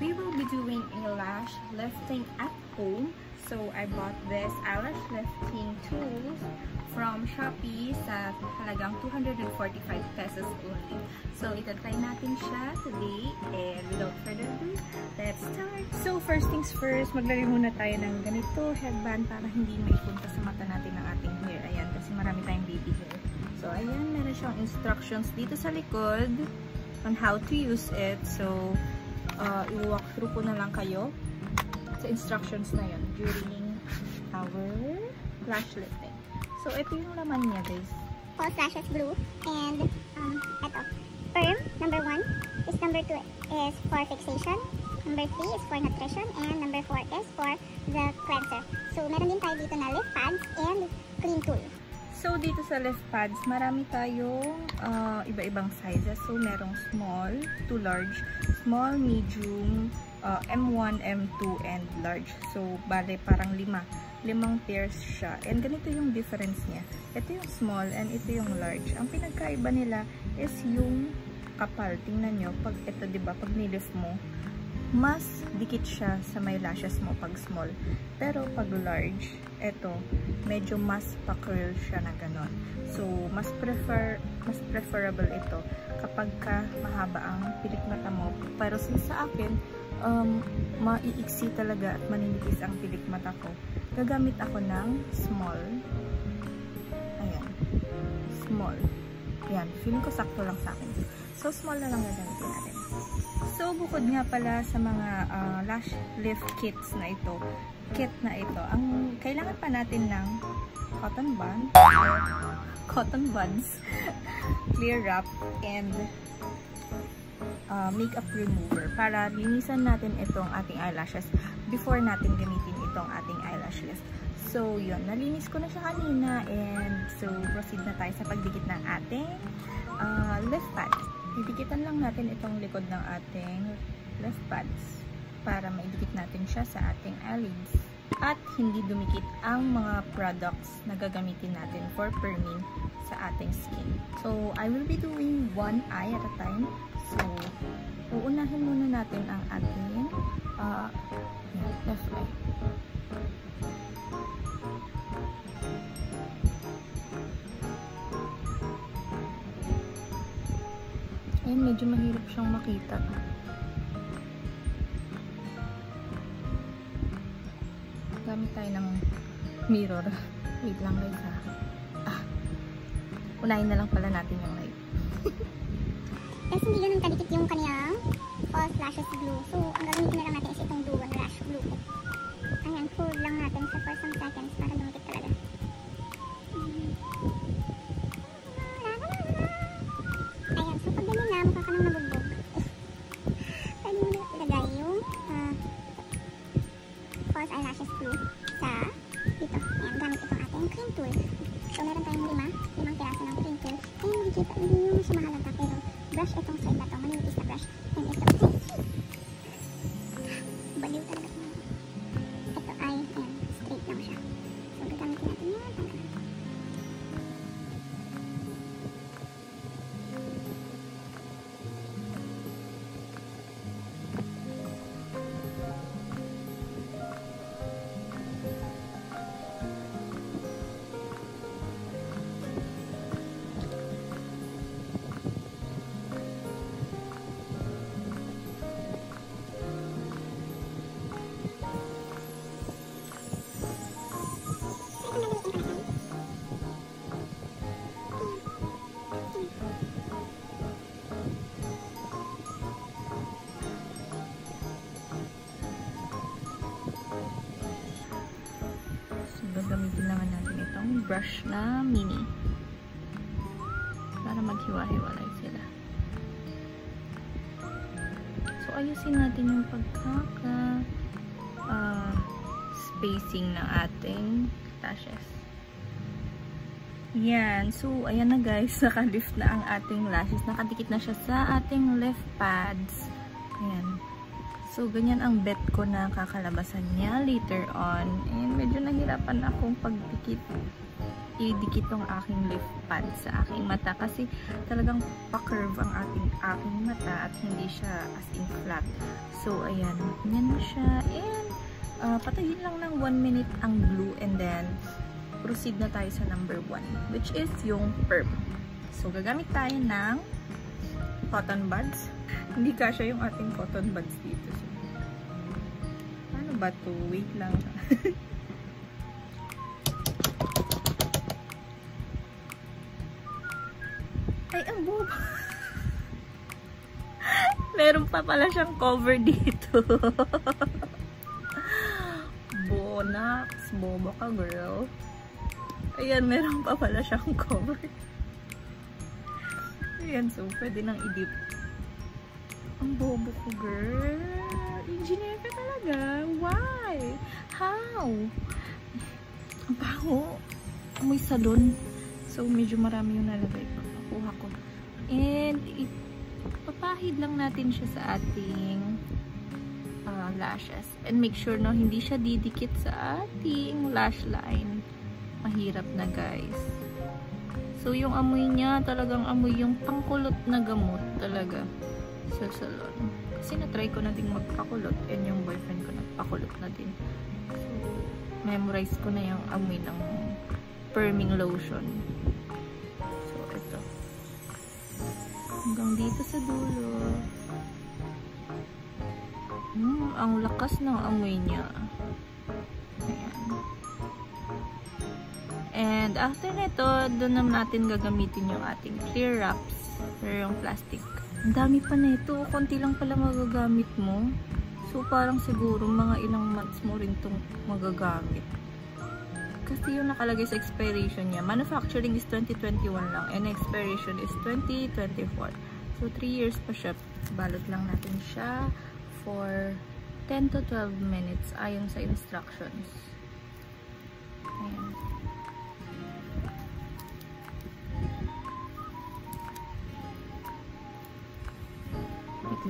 We will be doing a lash lifting at home. So, I bought this eyelash lifting tools from Shopee sa halagang 245 pesos only. So, itatry natin siya today. And without further ado, let's start! So, first things first, maglagay muna tayo ng ganito headband para hindi may punta sa mata natin ng ating hair. Ayan, kasi marami tayong baby hair. So, ayan, meron siyang instructions dito sa likod on how to use it. So, uh, i-walk through ko na lang kayo sa instructions na yun during our lash lifting. So, ito yung laman niya, guys. False lashes blue. And, um, ito. Firm, number one. Is number two is for fixation. Number three is for nutrition. And number four is for the cleanser. So, meron din tayo dito na lift dito sa left pads, marami tayong uh, iba-ibang sizes. So, merong small to large, small, medium, uh, M1, M2, and large. So, bale parang lima. Limang pairs siya. And ganito yung difference niya. Ito yung small and ito yung large. Ang pinagkaiba nila is yung kapal. Tingnan nyo, pag ito, ba diba, pag nilift mo, mas dikit siya sa may lashes mo pag small. Pero pag large, eto, medyo mas pa-curl siya na ganon. So, mas prefer, mas preferable ito kapag ka mahaba ang pilik mata mo. Pero sa akin, um, maiiksi talaga at maninipis ang pilik mata ko. Gagamit ako ng small. Ayan. Small. Ayan. Feeling ko sakto lang sa akin. So, small na lang gagamitin natin. So, bukod nga pala sa mga uh, lash lift kits na ito, kit na ito, ang kailangan pa natin ng cotton band, cotton buds, clear wrap, and uh, makeup remover para linisan natin itong ating eyelashes before natin gamitin itong ating eyelash lift. So, yun. Nalinis ko na siya kanina and so, proceed na tayo sa pagdikit ng ating uh, lift pad didikitan lang natin itong likod ng ating left pads para maidikit natin siya sa ating eyelids at hindi dumikit ang mga products na gagamitin natin for firming sa ating skin. So, I will be doing one eye at a time. So, uunahin muna natin ang ating uh, left eye. Ayun, medyo mahirap siyang makita. Gamit tayo ng mirror. Wait lang guys ha. Ah. Unahin na lang pala natin yung light. Guys, hindi ganun kadikit yung kaniyang false lashes glue. So, ang gagamitin na lang natin is itong na lash glue. Ayan, hold lang natin sa for some seconds para dumikit talaga. Brush brush na mini para maghiwa-hiwalay sila. So, ayusin natin yung pagkaka uh, spacing ng ating lashes. Yan. So, ayan na guys. Naka-lift na ang ating lashes. Nakadikit na siya sa ating left pads. Ayan. So, ganyan ang bet ko na kakalabasan niya later on. And medyo nahirapan akong pagdikit idikit tong aking lip pad sa aking mata kasi talagang pa-curve ang ating aking mata at hindi siya as in flat. So, ayan. Na siya. And, uh, patayin lang ng 1 minute ang glue and then proceed na tayo sa number 1 which is yung perm. So, gagamit tayo ng cotton buds. Hindi kasha yung ating cotton buds dito. So, paano ba to? Wait lang. Ay, ang boba. Meron pa pala siyang cover dito. Bonax, boba ka girl. Ayan, meron pa pala siyang cover. Ayan, so pwede nang idip. Ang bobo ko, girl. Engineer ka talaga. Why? How? Ang baho. Amoy salon. So, medyo marami yung nalagay ko. Nakuha ko. And, ipapahid lang natin siya sa ating uh, lashes. And make sure no, hindi siya didikit sa ating lash line mahirap na guys. So, yung amoy niya, talagang amoy yung pangkulot na gamot talaga sa salon. Kasi na-try ko na din magpakulot and yung boyfriend ko nagpakulot na din. So, memorize ko na yung amoy ng firming lotion. Hanggang dito sa dulo. Hmm, ang lakas ng amoy niya. And after nito, doon naman natin gagamitin yung ating clear wraps or yung plastic. Ang dami pa nito. Konti lang pala magagamit mo. So, parang siguro mga ilang months mo rin itong magagamit. Kasi yung nakalagay sa expiration niya, manufacturing is 2021 lang and expiration is 2024. So, 3 years pa siya. Balot lang natin siya for 10 to 12 minutes ayon sa instructions. Ayan.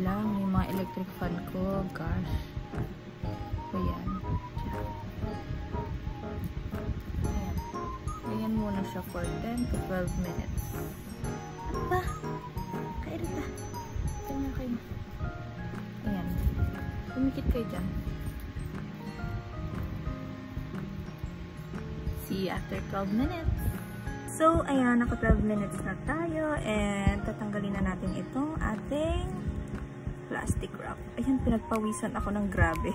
Lang, yung mga electric fan ko. Gosh. Ayan. Ayan. Ayan muna siya for 10 to 12 minutes. Ano ba? Kairita. Kanya kayo. Ayan. Pumikit kayo dyan. See after 12 minutes. So, ayan, naka 12 minutes na tayo and tatanggalin na natin itong ating plastic wrap. Ayan, pinagpawisan ako ng grabe.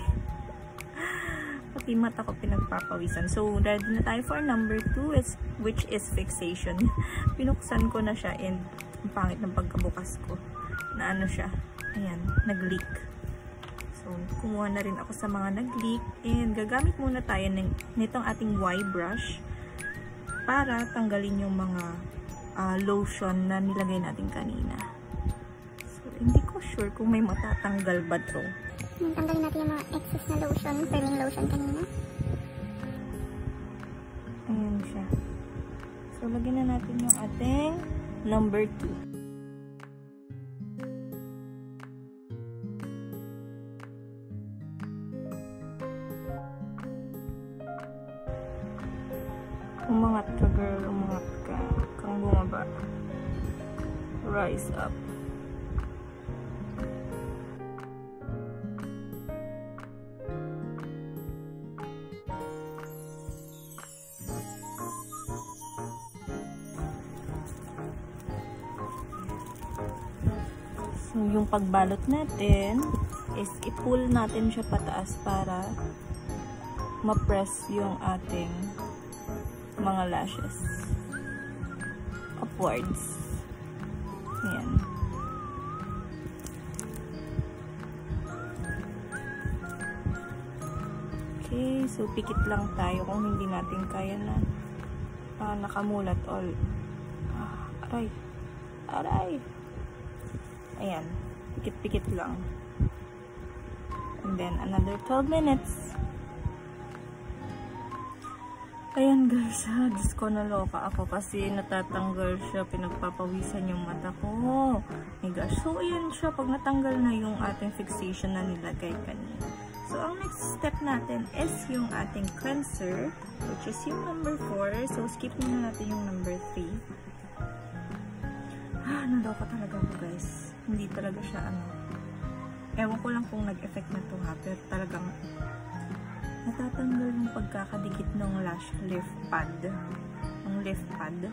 Pati mata ko pinagpapawisan. So, ready na tayo for number 2, is, which is fixation. Pinuksan ko na siya and ang pangit ng pagkabukas ko. Na ano siya, ayan, nag-leak. So, kumuha na rin ako sa mga nag-leak. And gagamit muna tayo ng, nitong ating Y brush para tanggalin yung mga uh, lotion na nilagay natin kanina. Hindi ko sure kung may matatanggal ba to. Tanggalin natin yung mga excess na lotion, firming lotion kanina. Ayan siya. So, lagyan na natin yung ating number 2. Yung pagbalot natin is i-pull natin siya pataas para ma-press yung ating mga lashes upwards. Ayan. Okay, so pikit lang tayo kung hindi natin kaya na uh, nakamulat all. Ah, aray. Aray. Ayan. Pikit-pikit lang. And then, another 12 minutes. Ayan guys, ha, Diyos ko naloka ako kasi natatanggal siya, pinagpapawisan yung mata ko. My gosh, so ayan siya, pag natanggal na yung ating fixation na nilagay kanina. So, ang next step natin is yung ating cleanser, which is yung number 4. So, skip muna natin yung number 3. Ah, naloka talaga ako guys. Hindi talaga siya ano. Ewan ko lang kung nag-effect na to ha, pero talagang natatanggal yung pagkakadikit ng lash lift pad ng lift pad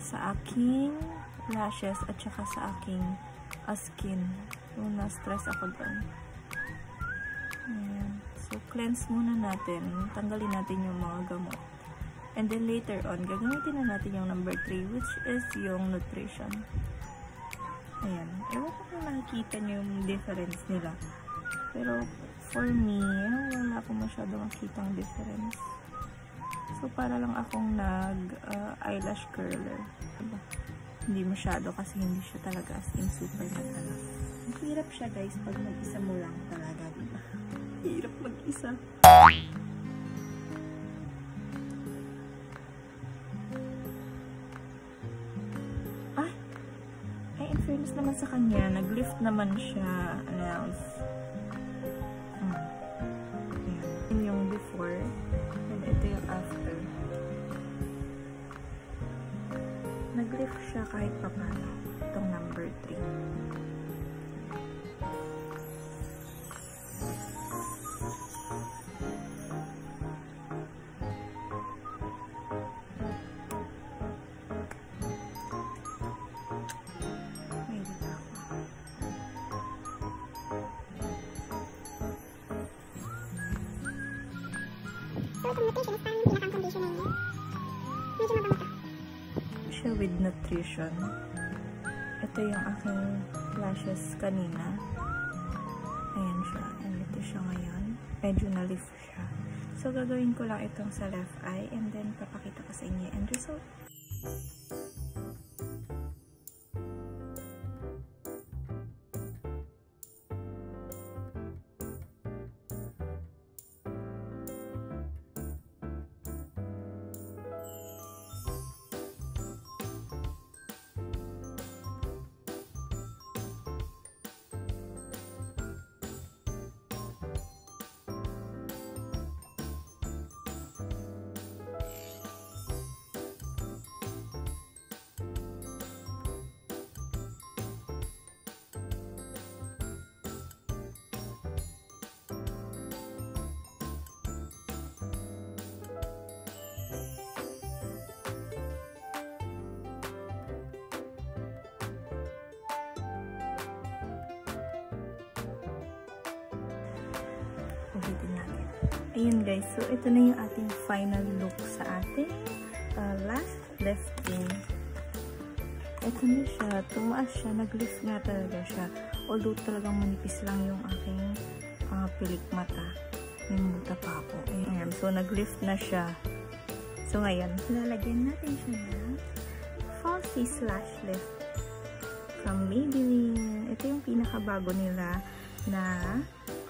sa aking lashes at saka sa aking uh, skin so na-stress ako doon Ayan. so cleanse muna natin tanggalin natin yung mga gamot and then later on gagamitin na natin yung number 3 which is yung nutrition ayan ewan ko kung nakikita nyo yung difference nila pero for me, wala ko masyado makitang difference. So, para lang akong nag uh, eyelash curler. Diba? Hindi masyado kasi hindi siya talaga as in super matalas. Ang hirap siya guys pag mag-isa mo lang talaga, diba? Hirap mag-isa. Naman sa kanya, nag-lift naman siya. Announce before and ito yung after. Nag-lift siya kahit papano. Itong number 3. Siya with nutrition. Ito yung aking lashes kanina. Ayan siya. And ito siya ngayon. Medyo na-lift siya. So, gagawin ko lang itong sa left eye and then papakita ko sa inyo yung end result. Ulitin natin. Ayun guys, so ito na yung ating final look sa ating uh, last lifting. Ito na siya, tumaas siya, nag-lift nga talaga siya. Although talagang manipis lang yung aking uh, pilik mata. May muta pa ako. Ayan, so nag-lift na siya. So ngayon, lalagyan natin siya ng Falsy Slash Lift from Maybelline. Ito yung pinakabago nila na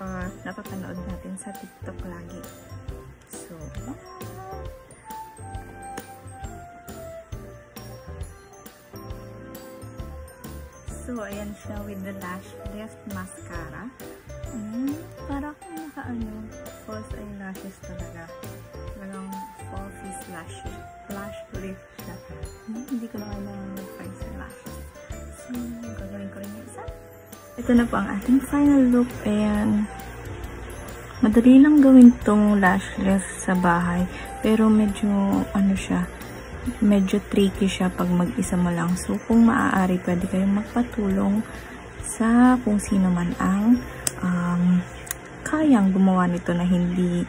uh, napapanood natin sa TikTok lagi. So, So, ayan siya with the Lash Lift Mascara. Mm, para akong naka-ano, false eyelashes talaga. Walang false lash, lash lift siya. Hmm, hindi ko na kailangan ng false lashes. So, gagawin ko rin yung isa. Ito na po ang ating final look. Ayan. Madali lang gawin tong lash lift sa bahay. Pero medyo, ano siya, medyo tricky siya pag mag-isa mo lang. So, kung maaari, pwede kayong magpatulong sa kung sino man ang um, kayang gumawa nito na hindi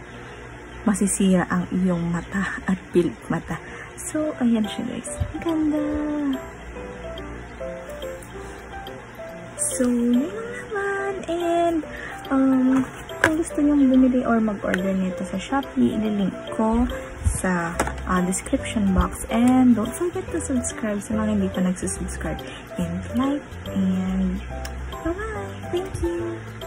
masisira ang iyong mata at pilik mata. So, ayan siya guys. Ang ganda! So, yun naman. And, um, kung gusto nyo bumili or mag-order nito sa Shopee, ililink ko sa uh, description box. And don't forget to subscribe sa mga hindi pa nagsusubscribe. And like, and bye-bye. Thank you.